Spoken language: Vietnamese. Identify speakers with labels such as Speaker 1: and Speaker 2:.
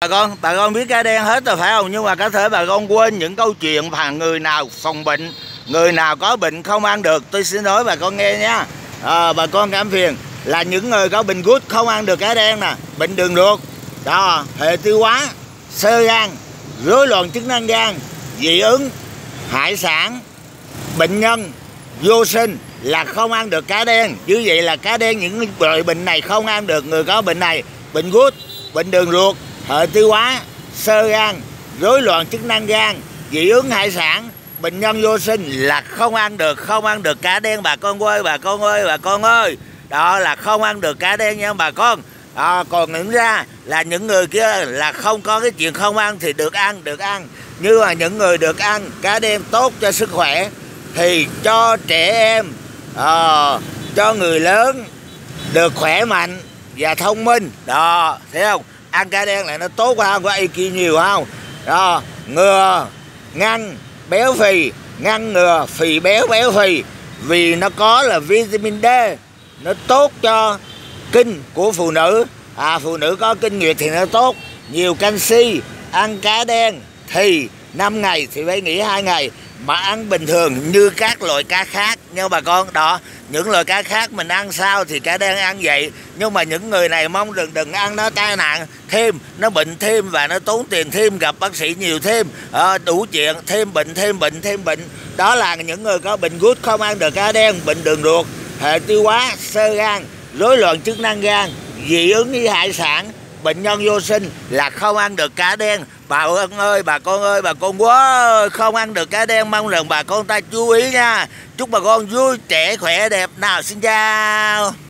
Speaker 1: bà con bà con biết cá đen hết rồi phải không? Nhưng mà có thể bà con quên những câu chuyện mà người nào phòng bệnh người nào có bệnh không ăn được. Tôi xin nói bà con nghe nha à, bà con cảm phiền là những người có bệnh gút không ăn được cá đen nè bệnh đường ruột. Đó hệ tiêu hóa sơ gan rối loạn chức năng gan dị ứng hải sản bệnh nhân vô sinh là không ăn được cá đen. Như vậy là cá đen những loại bệnh này không ăn được. Người có bệnh này bệnh gút bệnh đường ruột hệ tiêu hóa sơ gan rối loạn chức năng gan dị ứng hải sản bệnh nhân vô sinh là không ăn được không ăn được cá đen bà con ơi bà con ơi bà con ơi. Đó là không ăn được cá đen nha bà con. À, còn những ra là những người kia là không có cái chuyện không ăn thì được ăn được ăn. Như là những người được ăn cá đen tốt cho sức khỏe thì cho trẻ em à, cho người lớn được khỏe mạnh và thông minh. Đó thấy không? Ăn cá đen này nó tốt không có IQ nhiều không? Đó, ngừa, ngăn, béo phì. Ngăn ngừa, phì, béo béo, phì. Vì nó có là vitamin D. Nó tốt cho kinh của phụ nữ. À phụ nữ có kinh nguyệt thì nó tốt. Nhiều canxi. Ăn cá đen thì 5 ngày thì phải nghỉ hai ngày mà ăn bình thường như các loại cá khác. Nha bà con? Đó những loại cá khác mình ăn sao thì cá đen ăn vậy. Nhưng mà những người này mong đừng đừng ăn nó tai nạn thêm nó bệnh thêm và nó tốn tiền thêm gặp bác sĩ nhiều thêm. À, đủ chuyện thêm bệnh thêm bệnh thêm bệnh. Đó là những người có bệnh gút không ăn được cá đen bệnh đường ruột hệ tiêu hóa sơ gan rối loạn chức năng gan dị ứng với hải sản bệnh nhân vô sinh là không ăn được cá đen. Bà con ơi, bà con ơi, bà con quá không ăn được cá đen, mong rằng bà con ta chú ý nha. Chúc bà con vui, trẻ, khỏe, đẹp. Nào, xin chào.